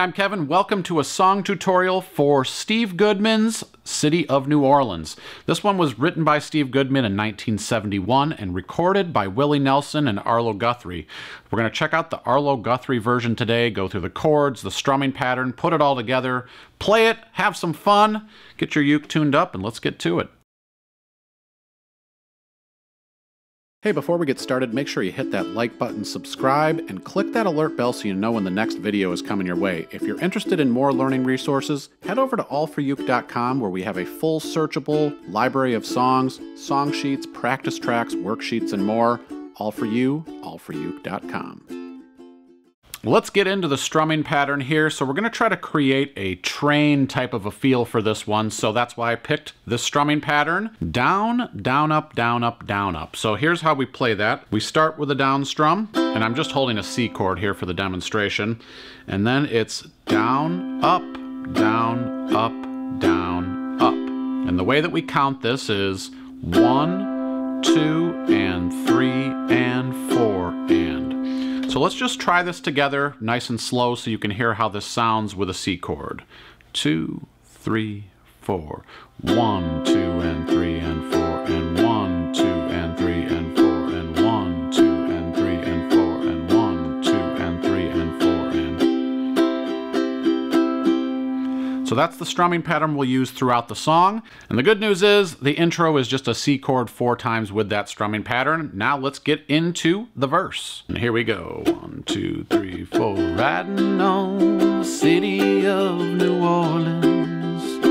I'm Kevin. Welcome to a song tutorial for Steve Goodman's City of New Orleans. This one was written by Steve Goodman in 1971 and recorded by Willie Nelson and Arlo Guthrie. We're going to check out the Arlo Guthrie version today, go through the chords, the strumming pattern, put it all together, play it, have some fun, get your uke tuned up, and let's get to it. Hey, before we get started, make sure you hit that like button, subscribe, and click that alert bell so you know when the next video is coming your way. If you're interested in more learning resources, head over to allforuke.com where we have a full searchable library of songs, song sheets, practice tracks, worksheets, and more. All for you, allforuke.com. Let's get into the strumming pattern here. So we're going to try to create a train type of a feel for this one. So that's why I picked this strumming pattern. Down, down, up, down, up, down, up. So here's how we play that. We start with a down strum, and I'm just holding a C chord here for the demonstration. And then it's down, up, down, up, down, up. And the way that we count this is one, two, and three, and so let's just try this together nice and slow so you can hear how this sounds with a C chord. Two, three, four. One, two, and three, and four, So that's the strumming pattern we'll use throughout the song. And the good news is the intro is just a C chord four times with that strumming pattern. Now let's get into the verse. And here we go. One, two, three, four. Riding on the city of New Orleans.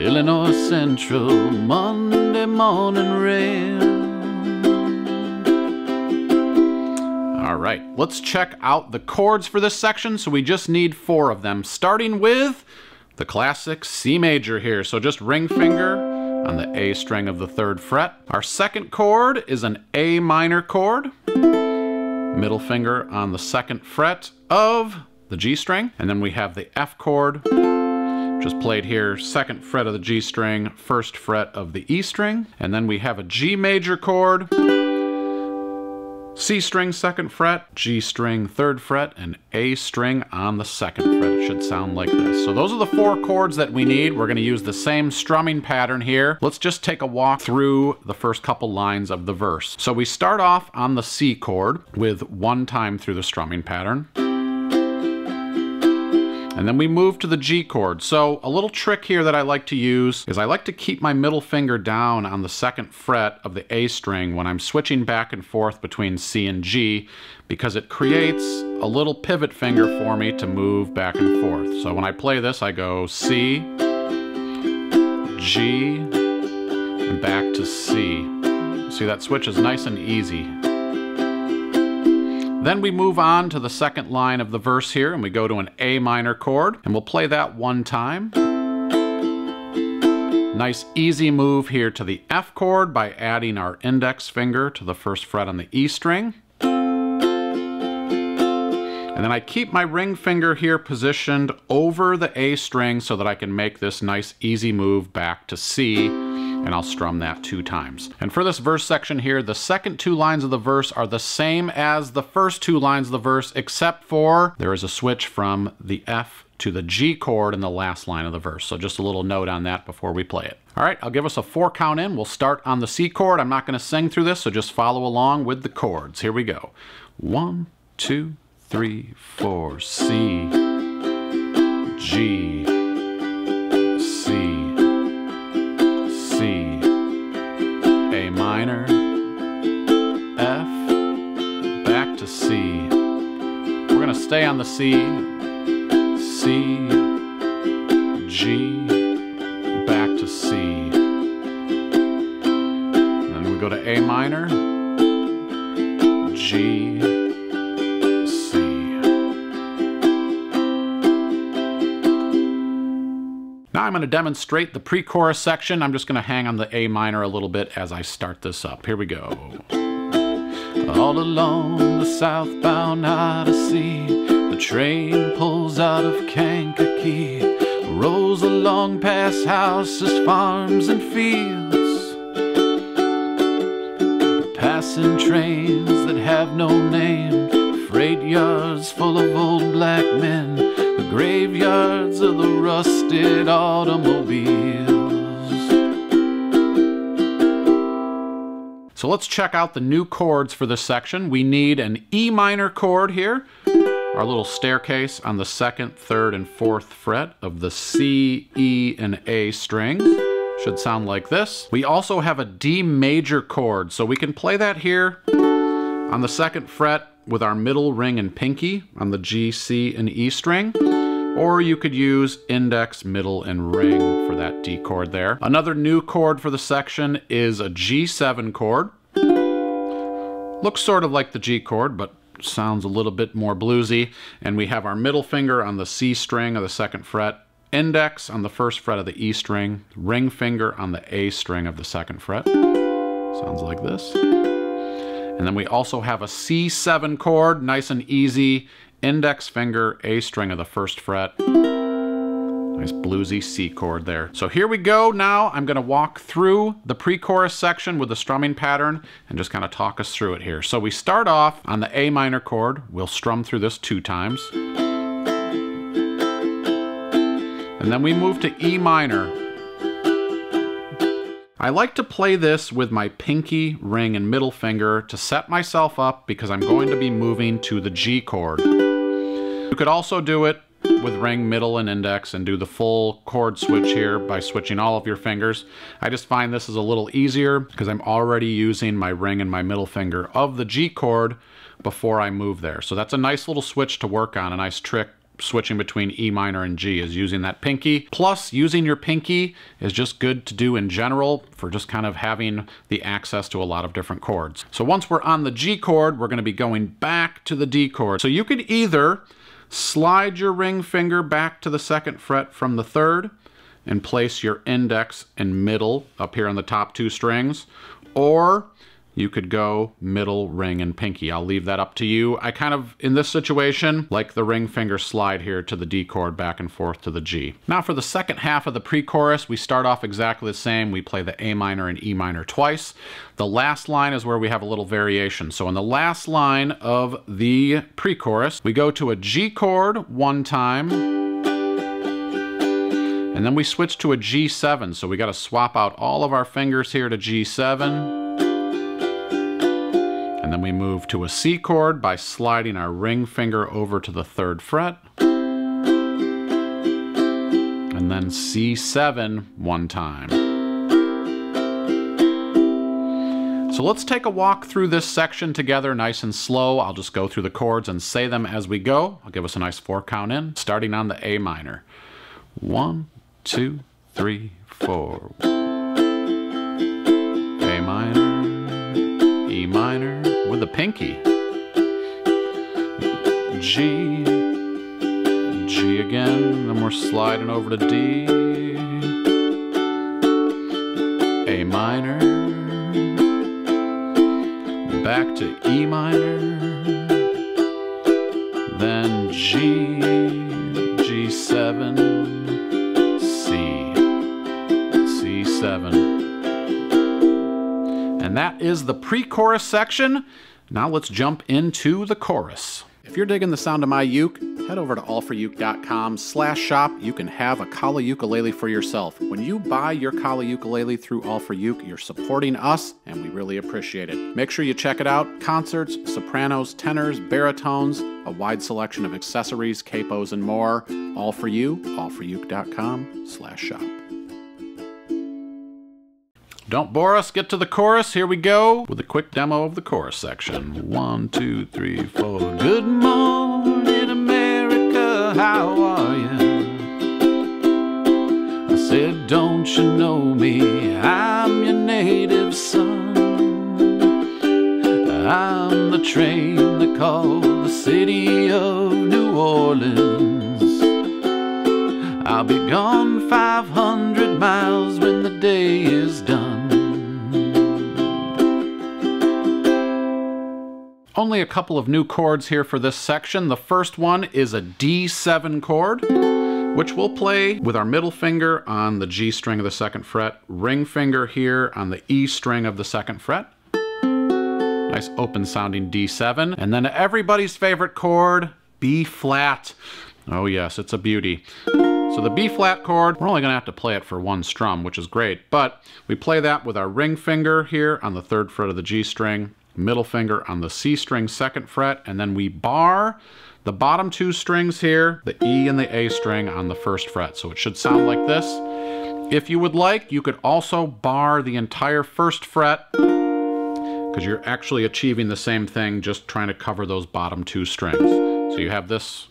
Illinois Central, Monday morning rail. All right, let's check out the chords for this section. So we just need four of them, starting with the classic C major here. So just ring finger on the A string of the third fret. Our second chord is an A minor chord. Middle finger on the second fret of the G string. And then we have the F chord, just played here, second fret of the G string, first fret of the E string. And then we have a G major chord, C string second fret, G string third fret, and A string on the second fret. It should sound like this. So those are the four chords that we need. We're going to use the same strumming pattern here. Let's just take a walk through the first couple lines of the verse. So we start off on the C chord with one time through the strumming pattern. And then we move to the G chord. So a little trick here that I like to use is I like to keep my middle finger down on the second fret of the A string when I'm switching back and forth between C and G because it creates a little pivot finger for me to move back and forth. So when I play this, I go C, G, and back to C. See, that switch is nice and easy. Then we move on to the second line of the verse here and we go to an A minor chord and we'll play that one time. Nice easy move here to the F chord by adding our index finger to the first fret on the E string. And then I keep my ring finger here positioned over the A string so that I can make this nice easy move back to C and I'll strum that two times. And for this verse section here, the second two lines of the verse are the same as the first two lines of the verse, except for there is a switch from the F to the G chord in the last line of the verse. So just a little note on that before we play it. All right, I'll give us a four count in. We'll start on the C chord. I'm not going to sing through this, so just follow along with the chords. Here we go. One, two, three, four, C, G, minor, F, back to C. We're going to stay on the C, C, G, back to C. Then we go to A minor, G, going to demonstrate the pre-chorus section. I'm just going to hang on the A minor a little bit as I start this up. Here we go. All along the southbound Odyssey, the train pulls out of Kankakee, rolls along past houses, farms, and fields. Passing trains that have no name, freight freight yards full of old black men, graveyards of the rusted automobiles. So let's check out the new chords for this section. We need an E minor chord here, our little staircase on the second, third, and fourth fret of the C, E, and A strings. Should sound like this. We also have a D major chord, so we can play that here on the second fret with our middle ring and pinky on the G, C, and E string. Or you could use index, middle, and ring for that D chord there. Another new chord for the section is a G7 chord. Looks sort of like the G chord, but sounds a little bit more bluesy. And we have our middle finger on the C string of the second fret, index on the first fret of the E string, ring finger on the A string of the second fret. Sounds like this. And then we also have a C7 chord, nice and easy, index finger, A string of the first fret. Nice bluesy C chord there. So here we go now. I'm gonna walk through the pre-chorus section with the strumming pattern and just kind of talk us through it here. So we start off on the A minor chord. We'll strum through this two times. And then we move to E minor. I like to play this with my pinky, ring, and middle finger to set myself up because I'm going to be moving to the G chord. You could also do it with ring, middle, and index and do the full chord switch here by switching all of your fingers. I just find this is a little easier because I'm already using my ring and my middle finger of the G chord before I move there. So that's a nice little switch to work on, a nice trick switching between E minor and G is using that pinky. Plus, using your pinky is just good to do in general for just kind of having the access to a lot of different chords. So once we're on the G chord, we're going to be going back to the D chord. So you could either slide your ring finger back to the second fret from the third and place your index and middle up here on the top two strings, or you could go middle, ring, and pinky. I'll leave that up to you. I kind of, in this situation, like the ring finger slide here to the D chord back and forth to the G. Now for the second half of the pre-chorus, we start off exactly the same. We play the A minor and E minor twice. The last line is where we have a little variation. So in the last line of the pre-chorus, we go to a G chord one time, and then we switch to a G7. So we got to swap out all of our fingers here to G7. And then we move to a C chord by sliding our ring finger over to the third fret. And then C7 one time. So let's take a walk through this section together nice and slow. I'll just go through the chords and say them as we go. I'll give us a nice four count in, starting on the A minor. One, two, three, four. A minor, E minor, with the pinky. G, G again, then we're sliding over to D. A minor, back to E minor, then G, That is the pre-chorus section. Now let's jump into the chorus. If you're digging the sound of my uke, head over to allforuke.com slash shop. You can have a Kala ukulele for yourself. When you buy your Kala ukulele through All for Uke, you're supporting us, and we really appreciate it. Make sure you check it out. Concerts, sopranos, tenors, baritones, a wide selection of accessories, capos, and more. All for you, allforuke.com slash shop. Don't bore us, get to the chorus. Here we go with a quick demo of the chorus section. One, two, three, four. Good morning, America, how are you? I said, Don't you know me? I'm your native son. I'm the train Only a couple of new chords here for this section. The first one is a D7 chord, which we'll play with our middle finger on the G string of the second fret, ring finger here on the E string of the second fret. Nice open sounding D7. And then everybody's favorite chord, B flat. Oh yes, it's a beauty. So the B flat chord, we're only gonna have to play it for one strum, which is great, but we play that with our ring finger here on the third fret of the G string, middle finger on the C string second fret, and then we bar the bottom two strings here, the E and the A string on the first fret. So it should sound like this. If you would like, you could also bar the entire first fret because you're actually achieving the same thing, just trying to cover those bottom two strings. So you have this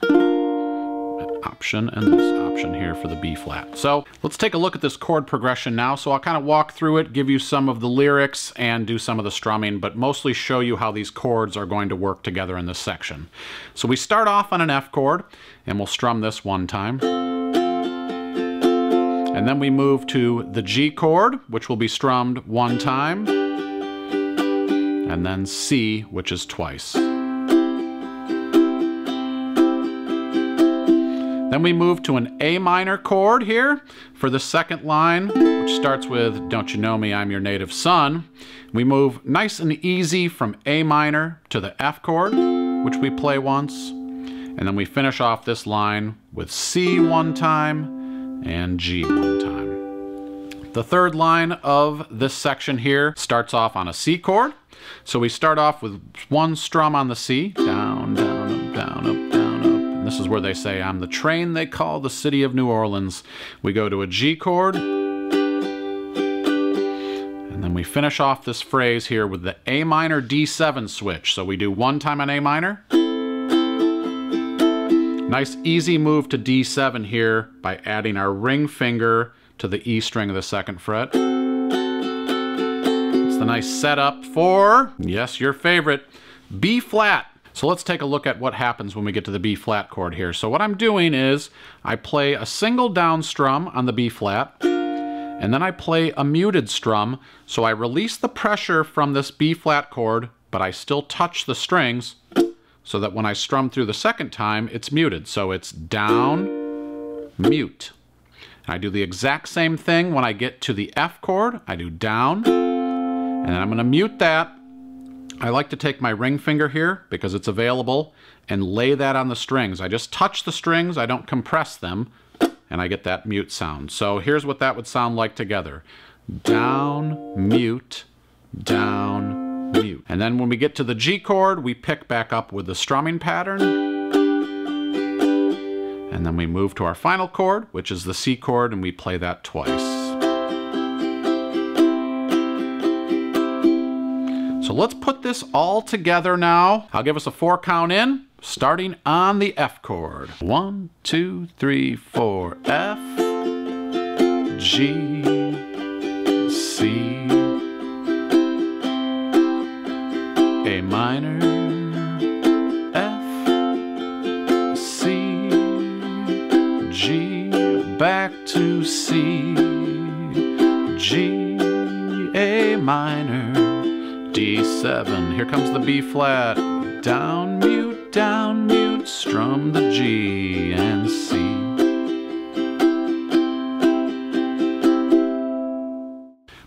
option and this option here for the B flat. So let's take a look at this chord progression now. So I'll kind of walk through it, give you some of the lyrics and do some of the strumming, but mostly show you how these chords are going to work together in this section. So we start off on an F chord and we'll strum this one time. And then we move to the G chord, which will be strummed one time. And then C, which is twice. Then we move to an A minor chord here for the second line, which starts with Don't You Know Me, I'm Your Native Son. We move nice and easy from A minor to the F chord, which we play once. And then we finish off this line with C one time and G one time. The third line of this section here starts off on a C chord. So we start off with one strum on the C, down, down, up, down, up, this is where they say, I'm the train they call the city of New Orleans. We go to a G chord. And then we finish off this phrase here with the A minor D7 switch. So we do one time on A minor. Nice easy move to D7 here by adding our ring finger to the E string of the second fret. It's the nice setup for, yes, your favorite, B flat. So let's take a look at what happens when we get to the B flat chord here. So what I'm doing is I play a single down strum on the B flat, and then I play a muted strum. So I release the pressure from this B flat chord, but I still touch the strings so that when I strum through the second time, it's muted. So it's down, mute. I do the exact same thing when I get to the F chord. I do down, and then I'm going to mute that I like to take my ring finger here because it's available and lay that on the strings. I just touch the strings, I don't compress them, and I get that mute sound. So here's what that would sound like together. Down, mute, down, mute. And then when we get to the G chord, we pick back up with the strumming pattern. And then we move to our final chord, which is the C chord, and we play that twice. Let's put this all together now. I'll give us a four count in, starting on the F chord. One, two, three, four, F, G, C, A minor, F, C, G, back to C, G, A minor, D7. Here comes the B flat. Down, mute, down, mute, strum the G and C.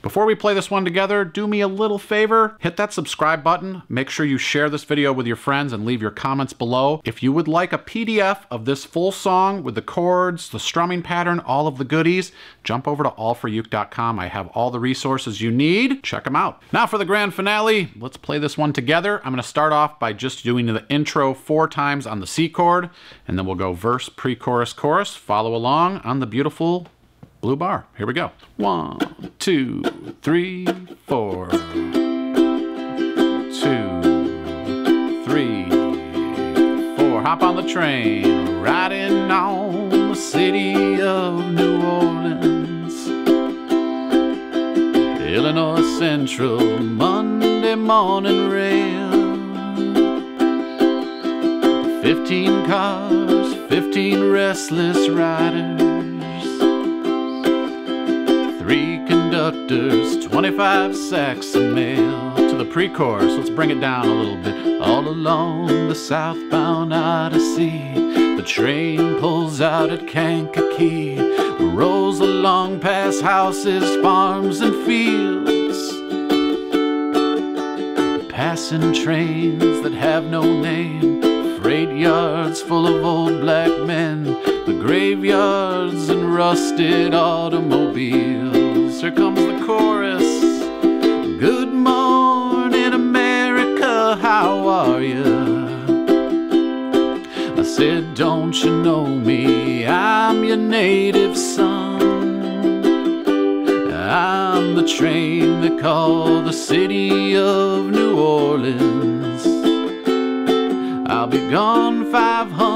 Before we play this one together, do me a little favor, hit that subscribe button, make sure you share this video with your friends and leave your comments below. If you would like a PDF of this full song with the chords, the strumming pattern, all of the goodies, jump over to allforuke.com. I have all the resources you need. Check them out. Now for the grand finale, let's play this one together. I'm going to start off by just doing the intro four times on the C chord, and then we'll go verse, pre-chorus, chorus. Follow along on the beautiful blue bar. Here we go. One, two, three, four. Two, three, four. Hop on the train, riding on the city of New Orleans. Illinois Central, Monday morning rail. Fifteen cars, fifteen restless riders. 25 sacks of mail to the pre-chorus. Let's bring it down a little bit. All along the southbound Odyssey, the train pulls out at Kankakee, rolls along past houses, farms, and fields. Passing trains that have no name, freight yards full of old black men, the graveyards and rusted automobiles. Here comes native. I'm the train that called the city of New Orleans. I'll be gone 500.